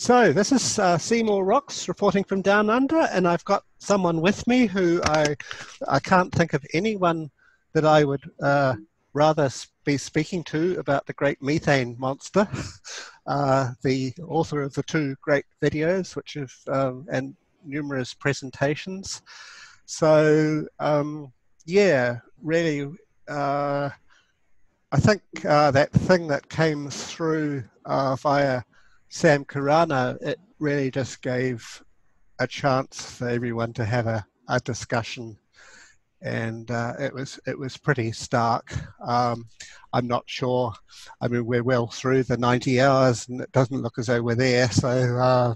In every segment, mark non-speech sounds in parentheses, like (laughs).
So this is uh, Seemorerocks reporting from Down Under, and I've got someone with me who I I can't think of anyone that I would uh, rather be speaking to about the great methane monster. (laughs) Uh, the author of the two great videos, which have um, and numerous presentations. So um, yeah, really, uh, I think uh, that thing that came through uh, via Sam Carana, it really just gave a chance for everyone to have a, a discussion, and uh, it was it was pretty stark. Um, I'm not sure. I mean, we're well through the 90 hours, and it doesn't look as though we're there. So. Uh,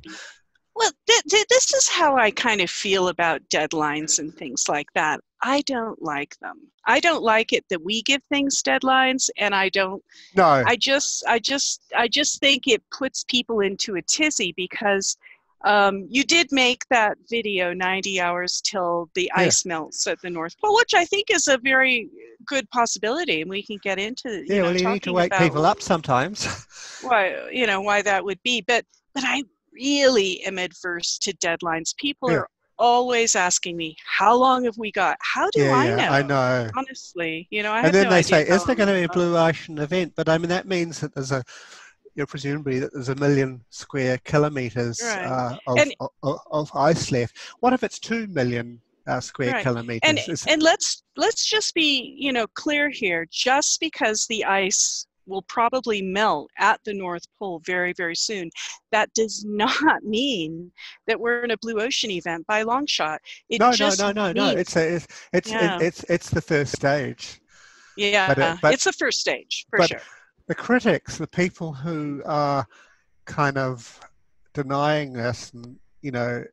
well, th- th- this is how I kind of feel about deadlines and things like that. I don't like them. I don't like it that we give things deadlines and I don't No. I just I just I just think it puts people into a tizzy because um, you did make that video 90 hours till the Yeah. ice melts at the North Pole, which I think is a very good possibility, and we can get into you yeah, know, well, you need to wake people up sometimes. (laughs) why you know why that would be but but i really am adverse to deadlines people Yeah. are always asking me how long have we got how do yeah, i yeah, know I know. honestly you know i and then no they say, "Is there going to be a blue ocean event? But I mean, that means that there's a, you know, presumably that there's a million square kilometers Right. uh, of, And- of, of ice left. What if it's two million uh, square Right. kilometers? and and let's let's just be you know clear here just because the ice will probably melt at the north pole very very soon that does (laughs) not mean that we're in a blue ocean event by long shot it no, no, no, no, no. It's a, it's it's, it- it's it's the first stage. yeah but it- but- it's the first stage for but- sure the critics, the people who are kind of denying this and you know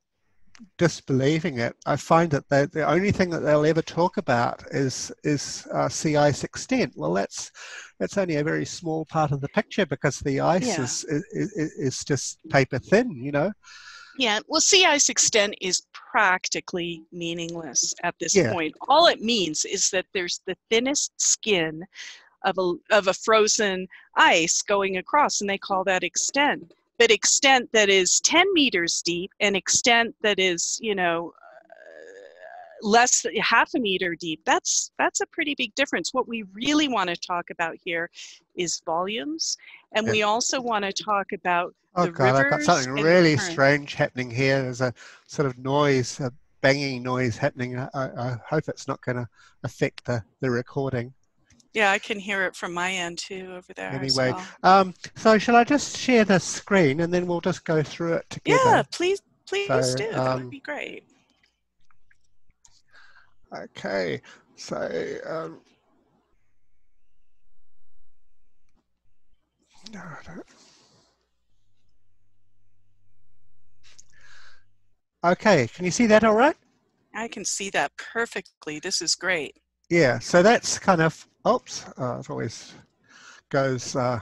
disbelieving it, I find that they, the only thing that they'll ever talk about is is uh, sea ice extent. Well, that's that's only a very small part of the picture because the ice Yeah. is, is is just paper thin, you know. Yeah, well, sea ice extent is practically meaningless at this Yeah. point. All it means is that there's the thinnest skin of a of a frozen ice going across, and they call that extent. But extent that is 10 meters deep and extent that is, you know, uh, less than half a meter deep. That's that's a pretty big difference. What we really want to talk about here is volumes, and Yeah. we also want to talk about Oh the God, I've got something really strange happening here. There's a sort of noise, a banging noise happening. I, I I hope it's not going to affect the, the recording. Yeah, I can hear it from my end too over there. as Anyway, well. Um, so shall I just share the screen and then we'll just go through it together? yeah, please, please So, do. that um, would be great. Okay. So um, no, I don't- Okay, can you see that all right? I can see that perfectly. This is great. Yeah, so that's kind of, oops, uh, it always goes, uh,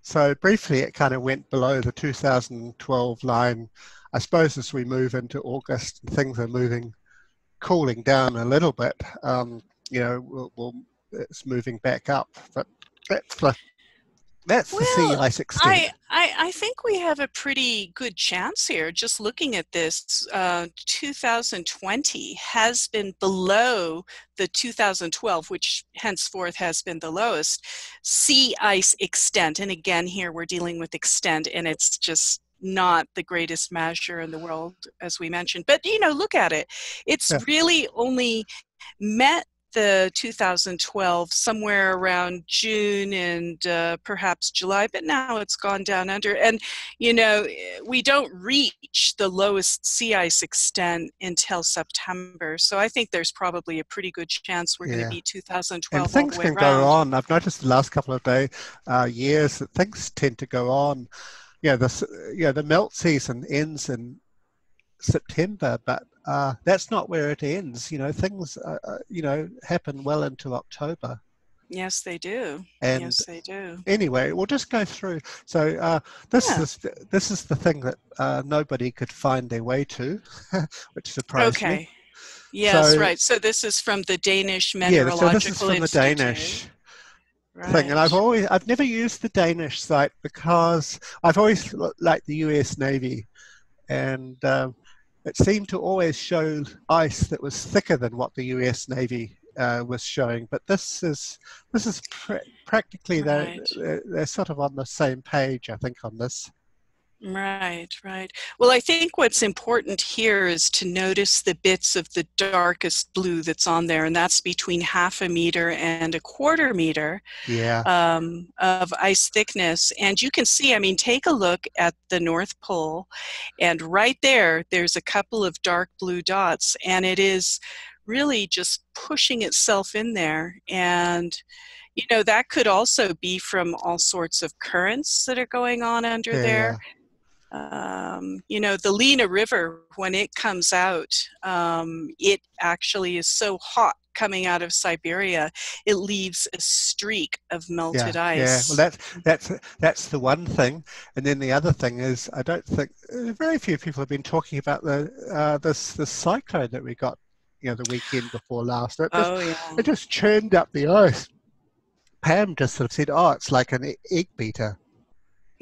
so briefly it kind of went below the 2012 line. I suppose as we move into August, things are moving, cooling down a little bit. Um, you know, we'll, we'll, it's moving back up, but the, that's the sea Well, ice extent. I, I, I think we have a pretty good chance here. Just looking at this, uh, 2020 has been below the 2012, which henceforth has been the lowest sea ice extent. And again, here we're dealing with extent, and it's just not the greatest measure in the world, as we mentioned. But you know, look at it; it's Yeah. really only met the 2012 somewhere around June and uh, perhaps July, but now it's gone down under. And you know, we don't reach the lowest sea ice extent until September. So I think there's probably a pretty good chance we're going to be 2012 and things can around. go on. I've noticed the last couple of day, uh, years that things tend to go on. Yeah, the s- yeah the melt season ends in September, but uh, that's not where it ends. You know, things uh, uh, you know happen well into October. Yes, they do. And yes, they do. anyway, we'll just go through. So uh, this Yeah. is this is the thing that uh, nobody could find their way to, (laughs) which surprised me. Okay. Yes, So- right. So this is from the Danish Meteorological Yeah, so this is from the Danish. right. thing, and I've always I've never used the Danish site because I've always liked the U.S. Navy, and um, it seemed to always show ice that was thicker than what the U.S. Navy uh, was showing. But this is this is pr- practically Right. they're, they're sort of on the same page, I think, on this. Right, right. Well, I think what's important here is to notice the bits of the darkest blue that's on there, and that's between half a meter and a quarter meter Yeah, um, of ice thickness. And you can see, I mean, take a look at the North Pole, and right there, there's a couple of dark blue dots, and it is really just pushing itself in there. And you know, that could also be from all sorts of currents that are going on under yeah, there um, you know the lena river when it comes out um, it actually is so hot coming out of siberia it leaves a streak of melted yeah, ice yeah. Well, that's that's that's the one thing, and then the other thing is I don't think uh, very few people have been talking about the uh, this this cyclone that we got, you know, the weekend before last. It just, oh yeah it just churned up the ice. Pam just sort of said, "Oh, it's like an egg beater."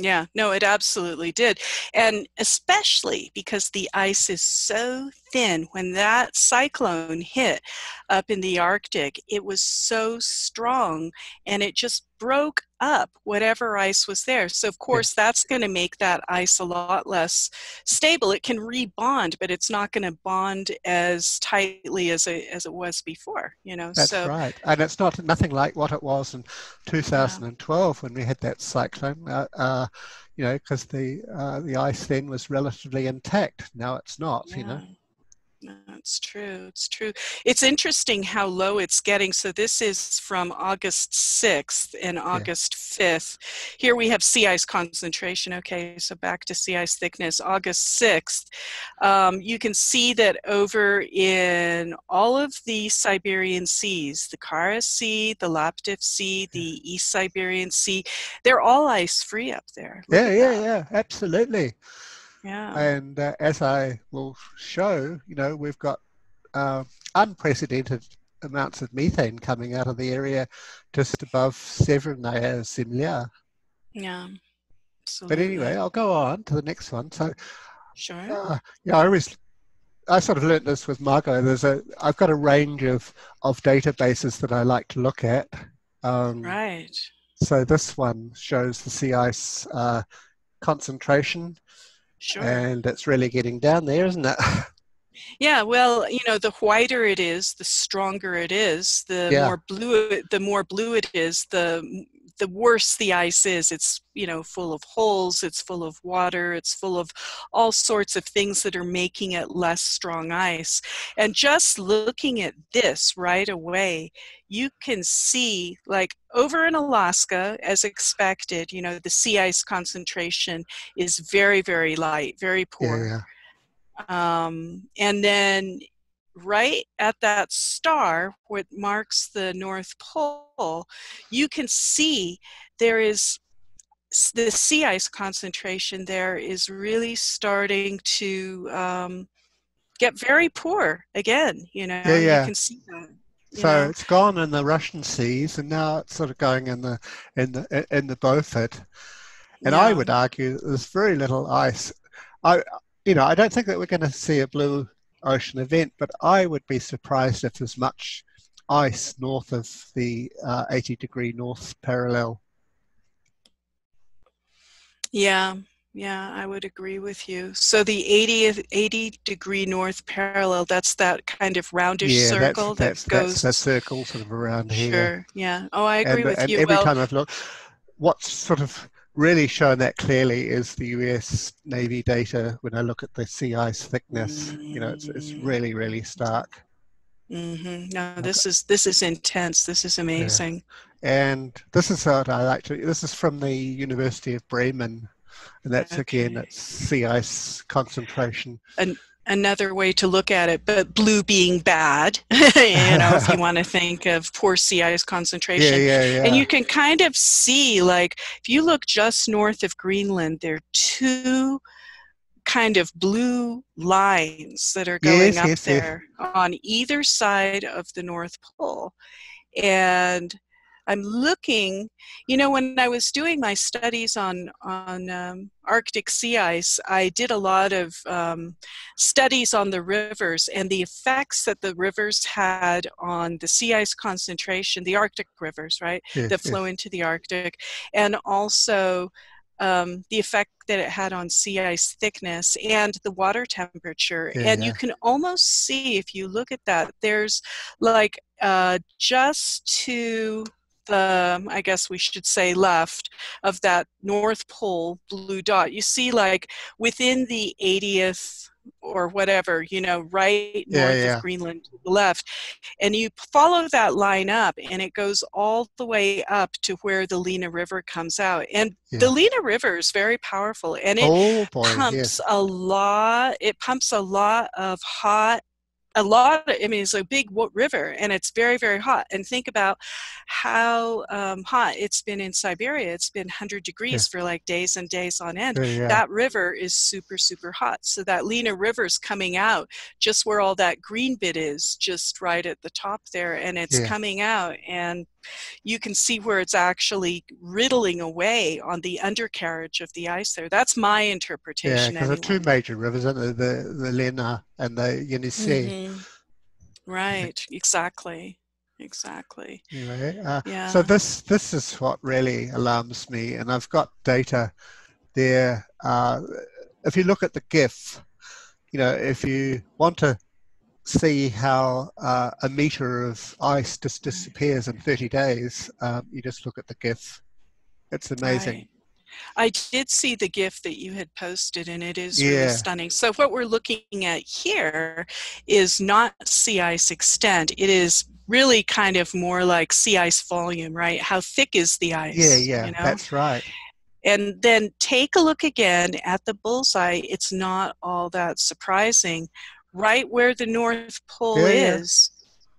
Yeah, no, it absolutely did. And especially because the ice is so thin, when that cyclone hit up in the Arctic, it was so strong and it just broke up whatever ice was there. So, of course, that's going to make that ice a lot less stable. It can rebond, but it's not going to bond as tightly as, it as it was before, you know. That's so, right, and it's not nothing like what it was in 2012 when we had that cyclone. Uh, uh, you know, because the uh, the ice then was relatively intact. Now it's not. You know. Yeah. It's true. It's true. It's interesting how low it's getting. So this is from August 6th and August 5th. Here we have sea ice concentration. Okay, so back to sea ice thickness. August 6th. Um, you can see that over in all of the Siberian seas, the Kara Sea, the Laptev Sea, the East Siberian Sea, they're all ice free up there. Look Yeah, yeah, that. yeah, absolutely. Yeah. And uh, as I will show, you know, we've got uh, unprecedented amounts of methane coming out of the area just above Severnaya Zemlya. Yeah. Absolutely. But anyway, I'll go on to the next one. So, Sure. uh, yeah, I always, I sort of learnt this with Margot. There's a, I've got a range of of databases that I like to look at. Um, Right. So this one shows the sea ice uh, concentration, Sure. and it's really getting down there, isn't it? (laughs) Yeah, well, you know, the whiter it is, the stronger it is. The Yeah. more blue, it- the more blue it is, the the worse the ice is. It's you know full of holes. It's full of water. It's full of all sorts of things that are making it less strong ice. And just looking at this right away, you can see like over in Alaska, as expected, you know, the sea ice concentration is very, very light, very poor yeah, um, and then right at that star what marks the north pole you can see there is the sea ice concentration there is really starting to um, get very poor again you know Yeah, yeah. you can see that So know. it's gone in the Russian seas, and now it's sort of going in the in the in the Beaufort. And I would argue that there's very little ice. I, you know, I don't think that we're going to see a blue ocean event, but I would be surprised if there's much ice north of the uh, 80 degree north parallel. Yeah, yeah, I would agree with you. So the 80, 80 degree north parallel, that's that kind of roundish yeah, circle that's, that's, that goes. that's the circle sort of around here. Sure, yeah. Oh, I agree and, with and you. every Well, time I've looked, what's sort of really shown that clearly is the US Navy data when I look at the sea ice thickness. You know, it's, it's Mm. really, really stark. hmm no, this is this is intense. This is amazing. And this is what I like to, this is from the University of Bremen. And that's again, Okay. it's sea ice concentration. Another way to look at it, but blue being bad, (laughs) you know, if you (laughs) want to think of poor sea ice Yeah, concentration. yeah, yeah. And you can kind of see, like, if you look just north of Greenland, there are two kind of blue lines that are going Yes, up yes, yes. there on either side of the North Pole. And I'm looking, you know, when I was doing my studies on, on um, Arctic sea ice, I did a lot of um, studies on the rivers and the effects that the rivers had on the sea ice concentration, the Arctic rivers, right, Yes, that flow into the Arctic, and also um, the effect that it had on sea ice thickness and the water temperature. Yeah, and yeah. you can almost see, if you look at that, there's like uh, just to the, I guess we should say left of that North Pole blue dot, you see like within the 80th or whatever, you know, right Yeah, north yeah. of Greenland to the left. And you follow that line up and it goes all the way up to where the Lena River comes out. And Yeah. the Lena River is very powerful and it oh boy, pumps yes. a lot it pumps a lot of hot a lot of, i mean it's a big river and it's very very hot and think about how um, hot it's been in siberia it's been 100 degrees for like days and days on end Yeah, yeah. that river is super super hot so that lena river's coming out just where all that green bit is just right at the top there and it's Yeah. coming out and you can see where it's actually riddling away on the undercarriage of the ice there that's my yeah, interpretation because there are two major rivers, aren't there? The the Lena and the Yenisei. Mhm. right exactly exactly Anyway, uh, yeah So this this is what really alarms me, and I've got data there. Uh, if you look at the GIF, you know, if you want to see how uh, a meter of ice just disappears in 30 days, um, you just look at the GIF. It's amazing. Right. I did see the GIF that you had posted, and it is really stunning. So, what we're looking at here is not sea ice extent, it is really kind of more like sea ice volume, right? How thick is the ice? Yeah, yeah, You know? that's right. And then take a look again at the bullseye. It's not all that surprising. Right where the North Pole Yeah, yeah. is,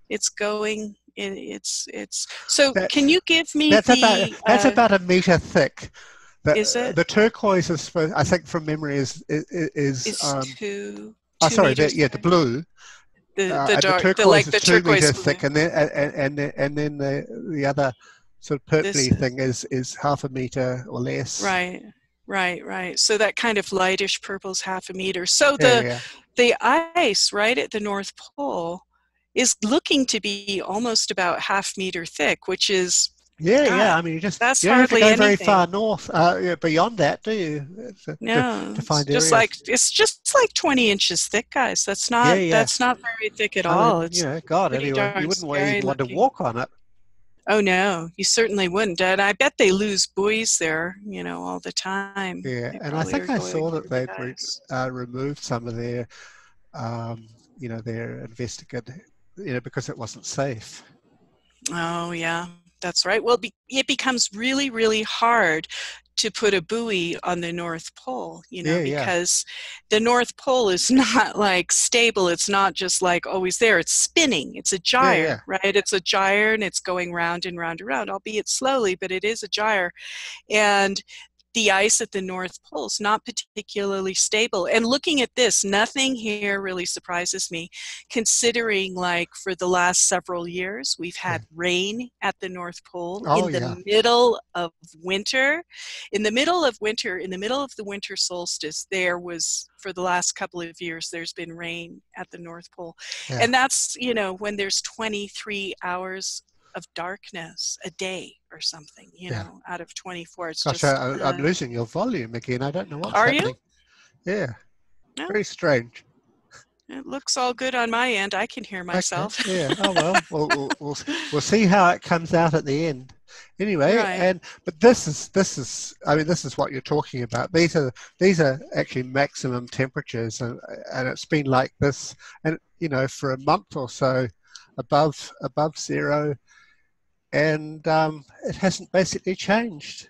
it's going. It, it's it's. So That- can you give me That's the? about that's uh, about a meter thick. The, Is it? the turquoise is, supposed- I think, from memory, is is, is is um, two. oh two sorry, the, yeah, the blue. The, uh, the dark, the the, turquoise like is two turquoise meters blue. thick, and then and and and, and then the the other sort of This purpley is- thing is is half a meter or less. Right, right, right. So that kind of lightish purple is half a meter. So the yeah. the ice right at the North Pole is looking to be almost about half meter thick, which is Yeah, God, yeah. I mean, you just that's you don't have to hardly go very far north, uh, beyond that, do you? It's to- no, to find it's just like it's just like 20 inches thick, guys. That's not Yeah, yeah. that's not very thick at I mean, all. It's you know, God, darn you wouldn't wa- scary even want to walk on it. Oh no, you certainly wouldn't. And I bet they lose buoys there, you know, all the time. Yeah, They and I think I saw that they'd re- uh, removed some of their, um, you know, their investigative, you know, because it wasn't safe. Oh, yeah, that's right. Well, be, it becomes really, really hard to put a buoy on the North Pole, you know, Yeah, yeah. because the North Pole is (laughs) not like stable. It's not just like always there. It's spinning. It's a gyre, yeah. right? It's a gyre and it's going round and round and round, albeit slowly, but it is a gyre. And the ice at the North Pole is not particularly stable. And looking at this, nothing here really surprises me, considering like for the last several years, we've hmm. had rain at the North Pole Oh, in the yeah. middle of winter. In the middle of winter, in the middle of the winter solstice, there was for the last couple of years, there's been rain at the North Pole. Yeah. And that's, you know, when there's 23 hours of darkness a day or something, you Yeah. know, out of 24. It's Gosh, just, I, uh, losing your volume again. I don't know what's Are you? Yeah, No. very strange. it looks all good on my end. I can hear Okay, myself. Yeah. Oh well, (laughs) we'll, we'll we'll we'll see how it comes out at the end. Anyway, Right. and but this is this is I mean this is what you're talking about. These are these are actually maximum temperatures, and and it's been like this, and you know for a month or so, above above zero, and um, it hasn't basically changed.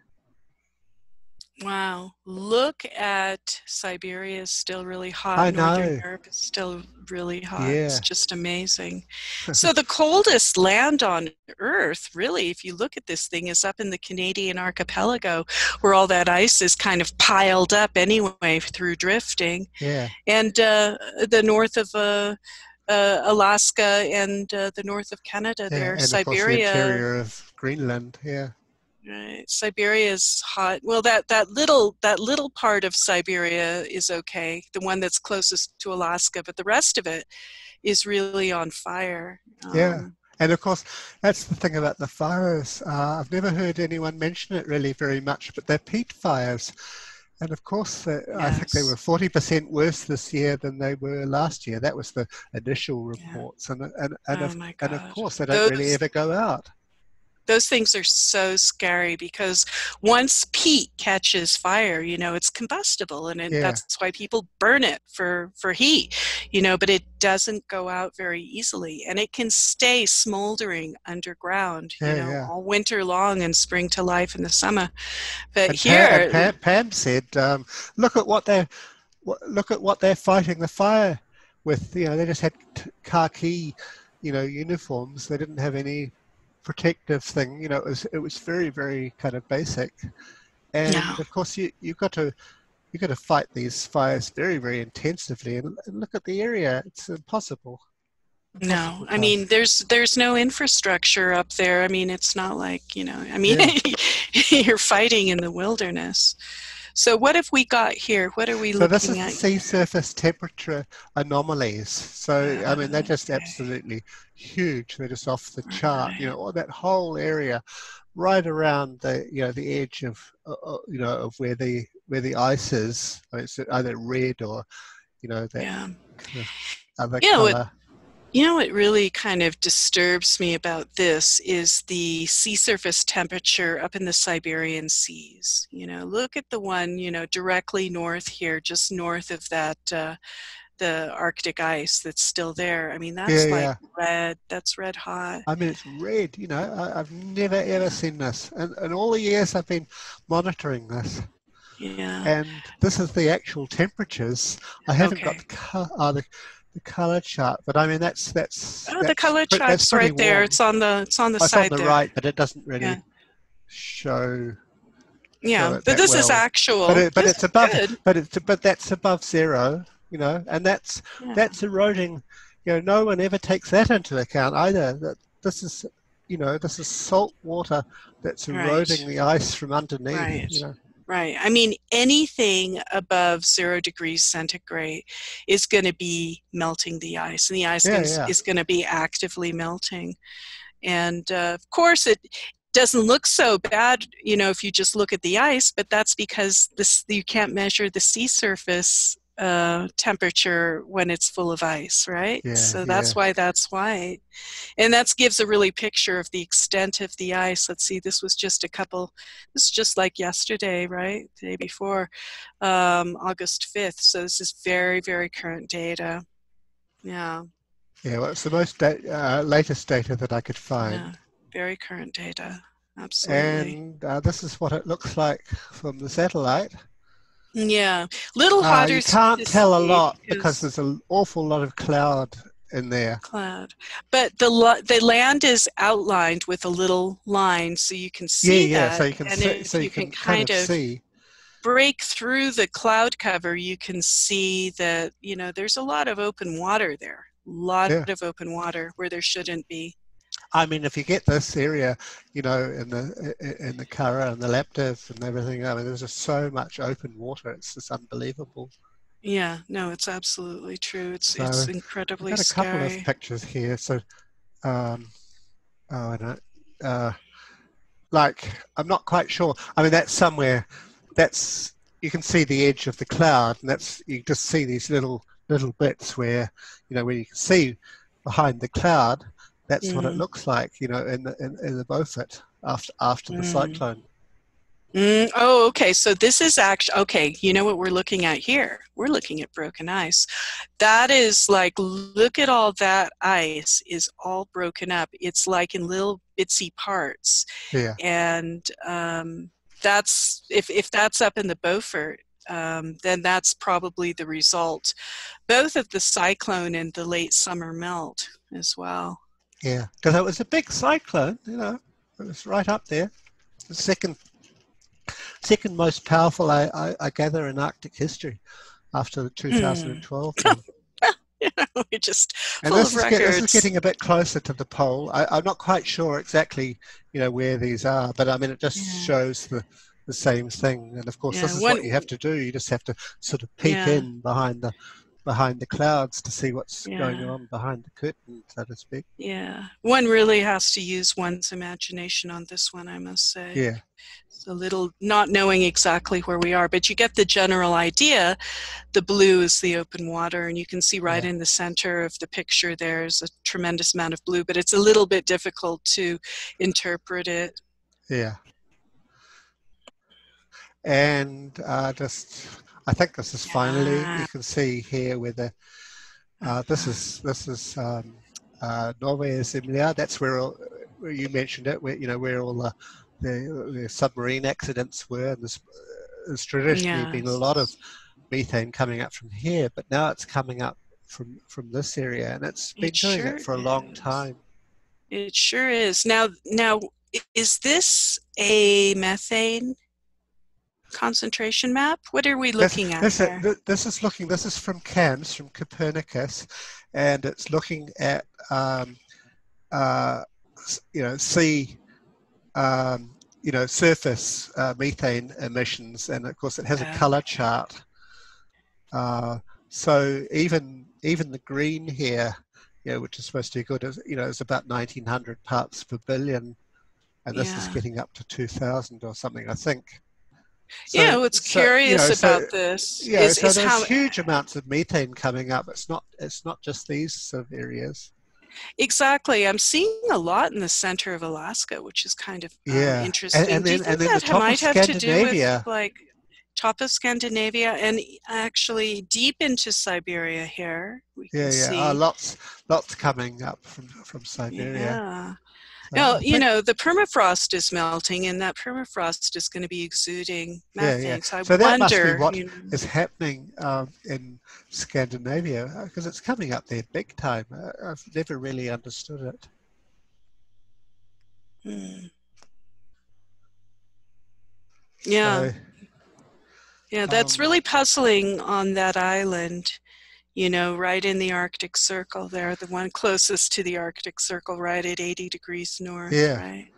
Wow. Look at Siberia is still really hot. I Northern know. Europe is still really hot. Yeah. It's just amazing. (laughs) so the coldest land on Earth, really, if you look at this thing, is up in the Canadian archipelago, where all that ice is kind of piled up anyway through drifting. Yeah. And uh, the north of uh, uh, Alaska and uh, the north of Canada. Yeah, there, of the Siberia. interior of Greenland. Yeah. Right. Siberia is hot. Well, that, that little that little part of Siberia is okay, the one that's closest to Alaska, but the rest of it is really on fire. Yeah. Um, And of course, that's the thing about the fires. Uh, I've never heard anyone mention it really very much, but they're peat fires. And of course, uh, I think they were 40% worse this year than they were last year. That was the initial reports. And, and, and, Oh of, and of course, they don't really ever go out. Those things are so scary because once peat catches fire, you know, it's combustible and it, Yeah. that's why people burn it for, for heat, you know, but it doesn't go out very easily and it can stay smoldering underground, you Yeah, know, yeah. all winter long and spring to life in the summer. But here, Pam, Pam said, um, "Look at what they're look at what they're fighting the fire with. You know, they just had khaki, you know, uniforms. They didn't have any protective thing. You know, it was it was very very kind of basic. And Yeah. of course, you you've got to you've got to fight these fires very very intensively. And, and look at the area; it's impossible. No, I mean there's there's no infrastructure up there. I mean it's not like you know. I mean (laughs) you're fighting in the wilderness. So what have we got here? What are we So looking this is at? sea surface temperature anomalies. So I mean they're ah, just Okay. absolutely huge. They're just off the chart. You know, all that whole area, right around the you know the edge of uh, uh, you know of where the where the ice is. I mean, It's either red or you know that Yeah. kind of other You know, it- color. You know what really kind of disturbs me about this is the sea surface temperature up in the Siberian seas. You know, look at the one, you know, directly north here, just north of that uh, the Arctic ice that's still there. I mean, that's Yeah, like yeah. red. That's red hot. I mean, it's red. You know, I, I've never ever seen this, and in all the years I've been monitoring this. Yeah. and this is the actual temperatures. I haven't got the, co- uh, the the color chart, but I mean that's that's Oh, the color pre- that's chart's right there. It's on the it's on the Oh, it's on the there. right, but it doesn't really Yeah. show. Yeah, it but this is actual. But it, but it's above. good. But it's but that's above zero, you know, and that's Yeah. that's eroding. You know, no one ever takes that into account either. That this is, you know, this is salt water that's Right. eroding the ice from underneath. Right. You know, Right. I mean, anything above zero degrees centigrade is going to be melting the ice, and the ice Yeah, is, yeah. is going to be actively melting. And uh, of course, it doesn't look so bad, you know, if you just look at the ice, but that's because this you can't measure the sea surface uh, temperature when it's full of ice, right? Yeah, so that's yeah. why that's white. And that gives a really picture of the extent of the ice. Let's see, this was just a couple this is just like yesterday, right? The day before, um, August 5th. So this is very, very current data. Yeah, yeah. Well, it's the most da- uh, latest data that I could find. yeah, very current data. Absolutely. And uh, this is what it looks like from the satellite. Yeah, little Uh, you can't tell a lot because because there's an awful lot of cloud in there. cloud, but the the land is outlined with a little line, so you can see yeah. that. So you can and see, if so you, you can, can kind kind of of see. break through the cloud cover, you can see that you know there's a lot of open water there. A lot Yeah. of open water where there shouldn't be. I mean, if you get this area, you know, in the in the Kara and the Laptev and everything, I mean, there's just so much open water. It's just unbelievable. Yeah, no, it's absolutely true. It's So, it's I've incredibly got a couple scary. of pictures here. So, um, oh, I don't, uh, like, I'm not quite sure. I mean, that's somewhere. That's you can see the edge of the cloud, and that's you just see these little little bits where you know where you can see behind the cloud. That's what it Mhm. looks like, you know, in the in, in the Beaufort after after the Mm. cyclone. Mm, oh, okay. So this is actually okay. You know what we're looking at here? We're looking at broken ice. That is like, look at all that ice is all broken up. It's like in little bitsy parts, Yeah, and um, that's if if that's up in the Beaufort. Um, then that's probably the result, both of the cyclone and the late summer melt as well. Yeah, because it was a big cyclone. You know, it was right up there. The second second most powerful, I, I, I gather, in Arctic history after the hmm. 2012 one. (laughs) you know, we're just And this is, get, this is getting a bit closer to the pole. I, I'm not quite sure exactly, you know, where these are, but I mean, it just Yeah. shows the, the same thing. And of course, Yeah, this is one- what you have to do. You just have to sort of peek Yeah. in behind the behind the clouds to see what's going on behind the curtain, so to speak. Yeah, one really has to use one's imagination on this one, I must say. Yeah, It's a little not knowing exactly where we are, but you get the general idea. The blue is the open water, and you can see right Yeah. in the center of the picture there's a tremendous amount of blue, but it's a little bit difficult to interpret it. yeah. And uh, just, I think this is finally. You can see here where the uh, this is this is um, uh, Novaya Zemlya. That's where, all, where you mentioned it. Where you know where all the the, the submarine accidents were. And there's, there's traditionally been a lot of methane coming up from here, but now it's coming up from from this area, and it's been It doing sure it for a long is. time. It sure is. Now, now, is this a methane concentration map? What are we This- looking at this, this is looking. This is from CAMS from Copernicus, and it's looking at um, uh, you know sea um, you know surface uh, methane emissions, and of course it has a color chart. Uh, so even even the green here, you know, which is supposed to be good, is you know, is about 1900 parts per billion, and this is getting up to 2000 or something, I think. Yeah, what's so, you curious know, so- about this yeah, is, so is there's how huge amounts of methane coming up. It's not it's not just these sort of areas. exactly. I'm seeing a lot in the center of Alaska, which is kind of um, Yeah. And- interesting. and Do you then- think and then the that top of might have to do with like top of Scandinavia and actually deep into Siberia here? We can Yeah, see. yeah. Oh, lots lots coming up from from Siberia. Yeah. So No, I you think- know, the permafrost is melting and that permafrost is going to be exuding methane. yeah. So I So that must be wonder. what you know- is happening um, in Scandinavia because it's coming up there big time. Uh, I've never really understood it. Hmm. Yeah. So, Yeah, that's Um, really puzzling on that island, you know, right in the Arctic Circle there, the one closest to the Arctic Circle, right at 80 degrees north, Yeah. right?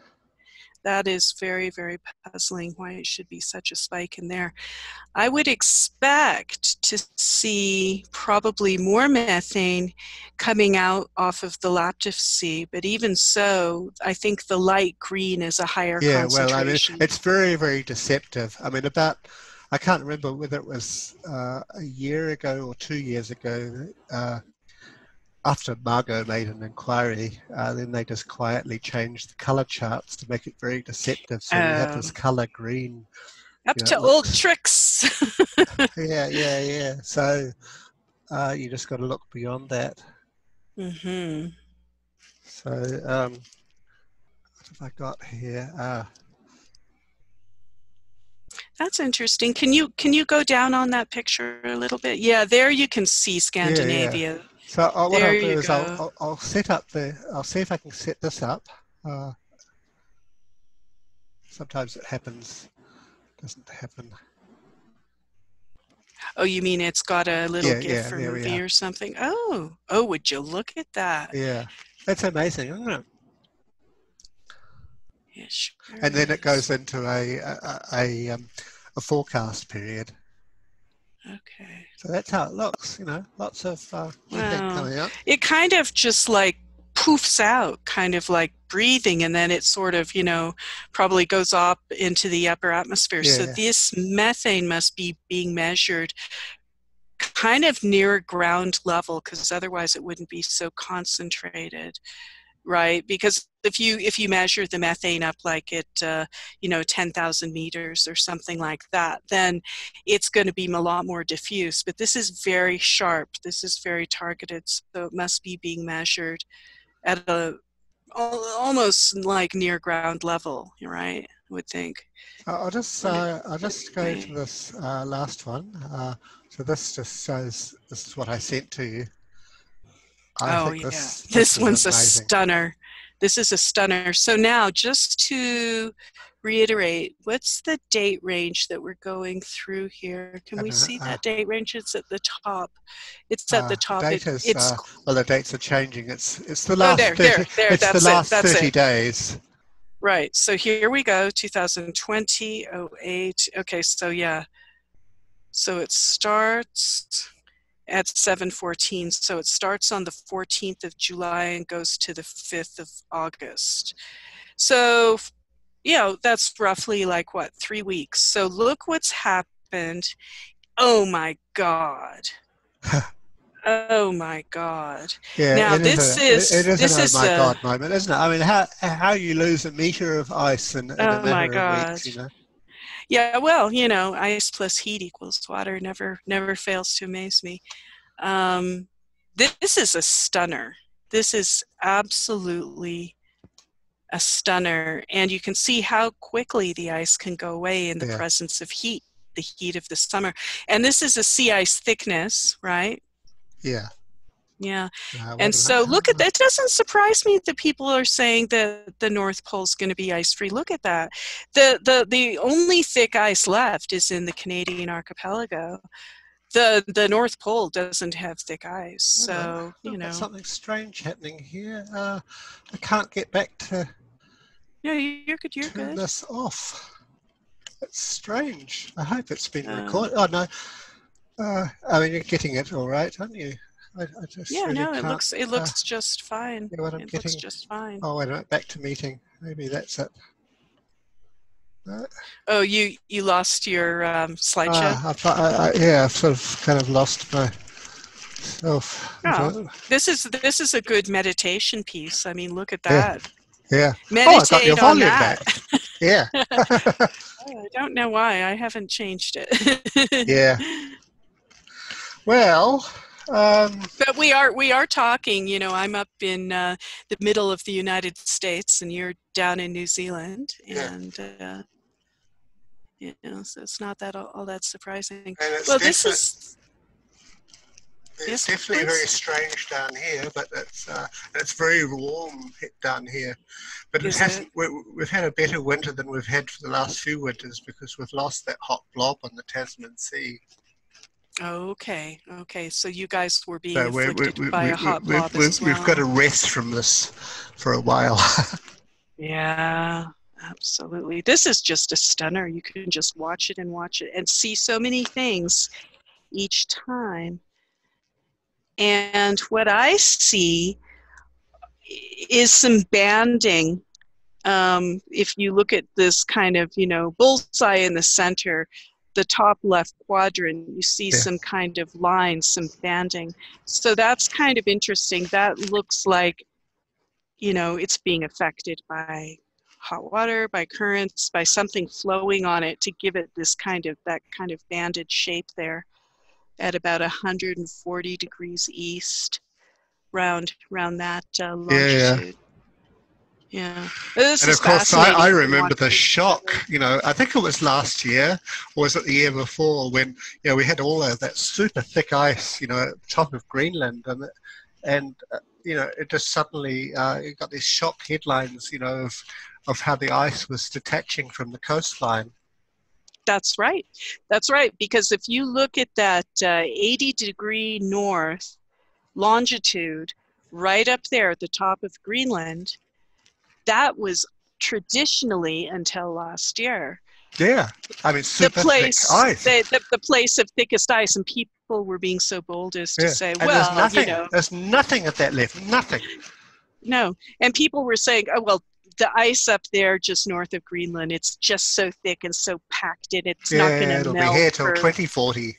That is very, very puzzling why it should be such a spike in there. I would expect to see probably more methane coming out off of the Laptev Sea, but even so, I think the light green is a higher yeah, well, I mean, concentration. it's very, very deceptive. I mean, about I can't remember whether it was uh, a year ago or two years ago. Uh, after Margot made an inquiry, uh, then they just quietly changed the color charts to make it very deceptive. So you have this Oh. color green. Up yeah, to it old tricks. (laughs) Yeah, yeah, yeah. So uh, you just got to look beyond that. hmm So um, what have I got here? Uh, That's interesting. Can you can you go down on that picture a little bit? Yeah, there you can see Scandinavia. So uh, what There I'll do is I'll. I'll, I'll set up the, I'll see if I can set this up. Uh, sometimes it happens, doesn't happen. Oh, you mean it's got a little Yeah, GIF yeah, or movie or something? Oh, oh, would you look at that? Yeah, that's amazing, isn't it? Sure And then it goes into a, a, a, um, a forecast period. Okay. So that's how it looks, you know, lots of uh, Wow. coming up. It kind of just like poofs out, kind of like breathing, and then it sort of, you know, probably goes up into the upper atmosphere. So Yeah. this methane must be being measured kind of near ground level because otherwise it wouldn't be so concentrated right? Because if you if you measure the methane up like at uh, you know 10,000 meters or something like that then it's going to be a lot more diffuse. But this is very sharp. This is very targeted so it must be being measured at a almost like near ground level right? I would think. I'll I'll just uh, I'll just go to this uh, last one. Uh, so this just shows this is what I sent to you. I oh think yeah this, this, is one's a stunner this is a stunner. So now, just to reiterate, what's the date range that we're going through here? Can we see uh, that date range? It's at the top. It's at uh, the top. Date It- is, it's uh, well, the dates are changing. It's it's the last Oh, there, 30, there, there, it's the that's it, last that's 30 it. days. Right. So here we go, 2020 08. Okay, so yeah. So it starts at 714. So it starts on the 14th of July and goes to the 5th of August. So, you know, that's roughly like what, three weeks. So look what's happened. Oh my God. (laughs) oh my God. Yeah, Now, it this a, is- it, it is this an is oh my a- god moment, isn't it? I mean, how how you lose a meter of ice in, in Oh a my matter of weeks, you know? Yeah, well, you know, ice plus heat equals water. Never, never fails to amaze me. Um, this, this is a stunner. This is absolutely a stunner, and you can see how quickly the ice can go away in the Yeah. presence of heat, the heat of the summer. And this is a sea ice thickness, right? Yeah. Yeah. Uh, And so look at that. It doesn't surprise me that people are saying that the North Pole is going to be ice free. Look at that. The, the, the only thick ice left is in the Canadian archipelago. The, the North Pole doesn't have thick ice. So, you know. something strange happening here. Uh, I can't get back to Yeah, you're good. You're turn good. this off. It's strange. I hope it's been Uh, recorded. Oh no. Uh, I mean, you're getting it all right, aren't you? I, I just Yeah, really no, it looks it uh, looks just fine. yeah, what I'm It looks just fine. Oh, wait a minute. Back to meeting. Maybe that's it. Uh, Oh, you you lost your um, slideshow. I've, I, I, yeah, I've sort of kind of lost. I Oh. This is this is a good meditation piece. I mean, look at that. Yeah. Meditate oh, I got your on volume that. back. Yeah. (laughs) (laughs) Oh, I don't know why. I haven't changed it. (laughs) yeah. Well, um, But we are we are talking. You know, I'm up in uh, the middle of the United States, and you're down in New Zealand, Yeah. and uh, you know, so it's not that all, all that surprising. and it's, Well, this is it's yes, definitely please. very strange down here, but it's uh, it's very warm down here. But it hasn't. We, we've had a better winter than we've had for the last few winters because we've lost that hot blob on the Tasman Sea. Okay. Okay, so you guys were being So we, we, afflicted we, by we, a hot blob we, as we've got to rest from this for a while. (laughs) Yeah, absolutely. This is just a stunner. You can just watch it and watch it and see so many things each time. And what I see is some banding. Um, if you look at this kind of, you know, bullseye in the center, the top left quadrant, you see Yeah. some kind of lines, some banding. So that's kind of interesting. That looks like you know, it's being affected by hot water, by currents, by something flowing on it to give it this kind of that kind of banded shape there at about 140 degrees east round round that uh, Yeah, yeah. Yeah. This and of course, I, I remember the shock. You know, I think it was last year, or was it the year before, when you know we had all of that super thick ice, you know, at the top of Greenland, and and uh, you know, it just suddenly uh, you got these shock headlines, you know, of of how the ice was detaching from the coastline. That's right. That's right. Because if you look at that uh, 80 degree north longitude, right up there at the top of Greenland, that was traditionally until last year Yeah, I mean, the place thick ice. the, the, the place of thickest ice and people were being so bold as to Yeah. say and well there's nothing. you know There's nothing at that left. Nothing. no and people were saying oh well the ice up there just north of greenland it's just so thick and so packed in it's not going to melt." Yeah, it'll be here till 2040.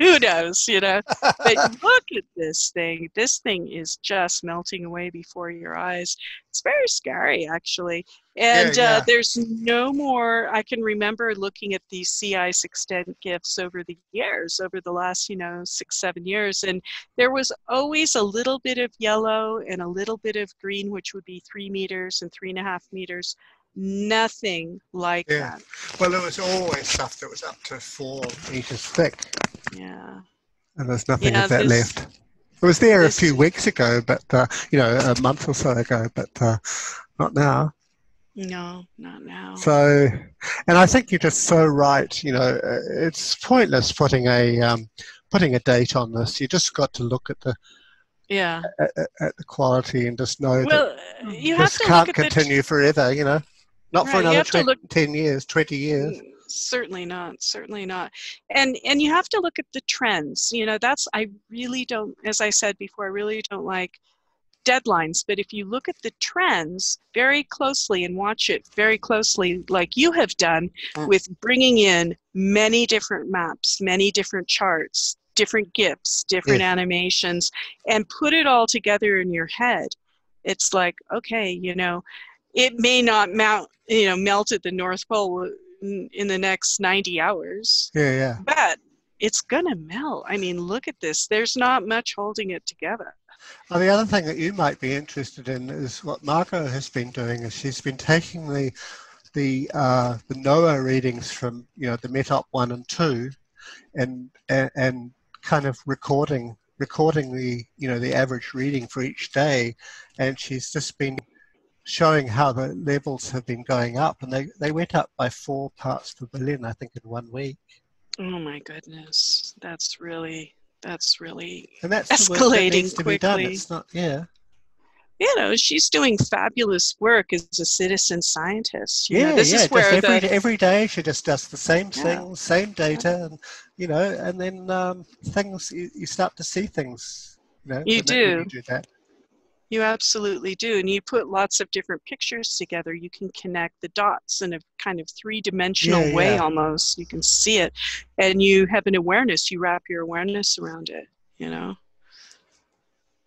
Who knows you know? But (laughs) look at this thing. This thing is just melting away before your eyes. It's very scary actually. And Yeah, Uh, there's no more i can remember looking at these sea ice extent gifts over the years over the last you know six seven years and there was always a little bit of yellow and a little bit of green which would be three meters and three and a half meters. Nothing like Yeah. that. Well, there was always stuff that was up to four meters thick, yeah and there's nothing Yeah, of that left. It was there a few weeks ago, but uh, you know, a month or so ago, but uh, not now. No, not now. So, and I think you're just so right. You know, uh, it's pointless putting a um, putting a date on this. You just got to look at the yeah. at, at- the quality and just know that Well, you have this to can't look at the continue forever. You know, not for Right, you another 20, look- ten years, twenty years. Mm, certainly not certainly not and and you have to look at the trends you know that's i really don't as i said before i really don't like deadlines but if you look at the trends very closely and watch it very closely like you have done Mm. with bringing in many different maps many different charts different gifs different animations and put it all together in your head it's like okay you know it may not mount you know melt at the north pole in, in the next 90 hours Yeah, yeah. but it's gonna melt i mean look at this there's not much holding it together Well, the other thing that you might be interested in is what Margot has been doing. Is she's been taking the the uh, the NOAA readings from you know the Metop one and two, and, and and kind of recording recording the you know the average reading for each day, and she's just been showing how the levels have been going up, and they they went up by four parts per billion, I think, in one week. oh my goodness that's really that's really And that's that Escalating done. quickly. It's not yeah. you know she's doing fabulous work as a citizen scientist you Yeah, know, this yeah. is just where every, the every day she just does the same Yeah. things, same data, and you know, and then um, things you, you start to see things. You know, You that- do. you do that. You absolutely do. And you put lots of different pictures together. You can connect the dots in a kind of three dimensional Yeah, way yeah. almost. You can see it. And you have an awareness. You wrap your awareness around it, you know?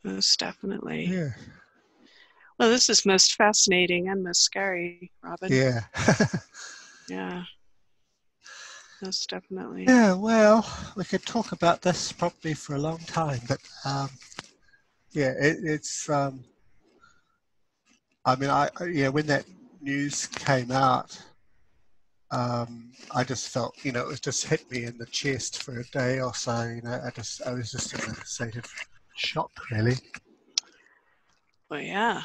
Most definitely. Yeah, Well, this is most fascinating and most scary, Robin. yeah, (laughs) Yeah. Most definitely. yeah. Well, we could talk about this probably for a long time, but um, yeah, it, it's. Um, I mean, I yeah, when that news came out, um, I just felt, you know, it just hit me in the chest for a day or so. You know, I just, I was just in a state of shock, really. Well, yeah.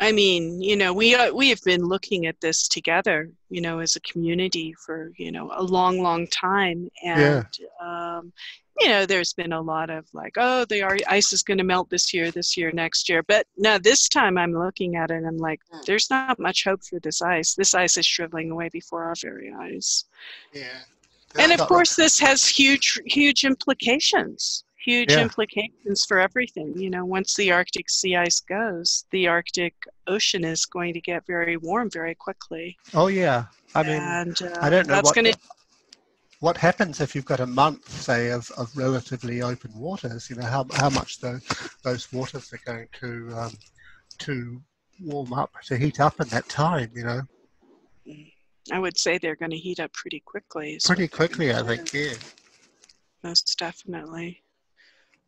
I mean, you know, we are, we have been looking at this together, you know, as a community for you know a long, long time, and um, you know, there's been a lot of like, oh, the ice is going to melt this year, this year, next year, but now this time I'm looking at it and I'm like, there's not much hope for this ice. This ice is shriveling away before our very eyes, Yeah. and of course, this has huge, huge implications. Huge Yeah. implications for everything. You know, once the Arctic sea ice goes, the Arctic Ocean is going to get very warm very quickly. Oh yeah. I mean, and uh, I don't know that's what to. what happens if you've got a month, say, of, of relatively open waters. You know how how much the, those waters are going to um, to warm up to heat up in that time. You know, I would say they're going to heat up pretty quickly. pretty quickly. I think. Yeah. Most definitely.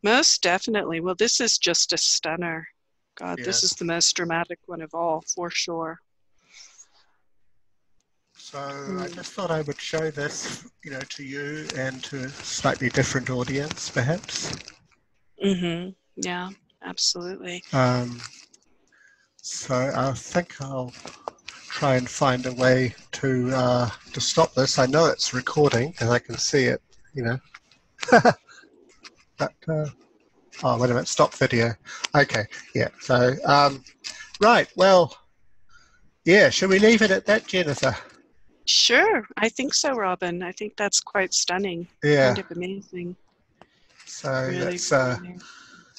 Most definitely. Well, this is just a stunner. God, this is the most dramatic one of all, for sure. So I just thought I would show this, you know, to you and to a slightly different audience, perhaps. Mm-hmm. Yeah, absolutely. Um, so I think I'll try and find a way to uh, to stop this. I know it's recording and I can see it, you know. (laughs) but uh, oh, wait a minute, stop video. Okay, yeah. So um, right, well, yeah. Shall we leave it at that, Jennifer? Sure, I think so, Robin. I think that's quite stunning. Yeah. Kind of amazing. So Really, that's uh.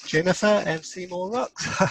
Jennifer and Seemorerocks. (laughs)